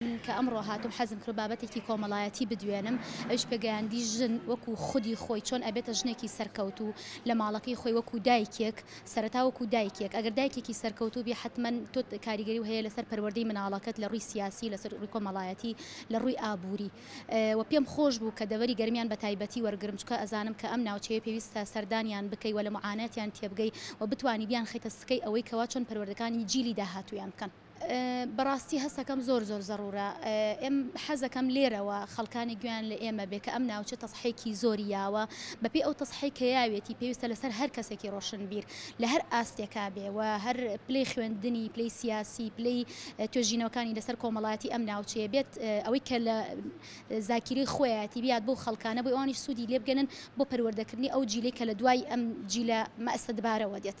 من کە ئەمڕۆ هاتووم حەزم کرد بابەتێکی کۆمەڵایەتی بدوێنم ئەویش پێگەیاندی ژن وەکو خودی خۆی چۆن ئەبێتە ژنێکی سەرکەوتوو لە ماڵەکەی خۆی وەکو دایکێک سەرەتا وەکو دایکێک ئەگەر دایکێکی سەرکەوتوو بی حەتمەن تۆ کاریگەری هەیە لەسەر پەروەردەی مناڵەکەت لە ڕووی سیاسی لە سەر ڕووی کۆمەڵایەتی لە ڕووی ئابووری وە پێم خۆش بوو کە دەڤەری گەرمیان بە تایبەتی وەرگرم چونکە ئەزانم کە ئەم ناوچەیە پێویستە سەردانیان بکەی وە لە معاناتیان تێبگەی وە بتوانی بیانخەیتە سکەی ئەوەی کەوا چۆن پەروەردەکانی جیلی داهاتوویان بکەن. بەڕاستی هەستەکەم زۆر زۆر زەڕوورە ئێم حەزەکەم لێرەوە خەڵکانی گوێیان لە ئێمە بێ کە ئەم ناوچە تەسحێکی زۆری یاوە بەپێی ئەو تەسحەی کە یاوێتی پێویستە لەسەر هەر کەسێکی ڕۆشنبیر لە هەر ئاستێکا بێ و هەر پلەی خوێندنی پلەی سیاسی پلەی توێژینەوەکانی لەسەر کۆمەڵایەتی ئەم ناوچەیە بێت ئەوەی کە لە زاکیرەی خۆیەتی بیات بۆ خەڵکانە بۆی ئەوانیش سوودی لێ بگەنن بۆ پەروەردەکردنی ئەو جیلەی کە لە دوای ئەم جیلە مەئستەدبارەوە دێت.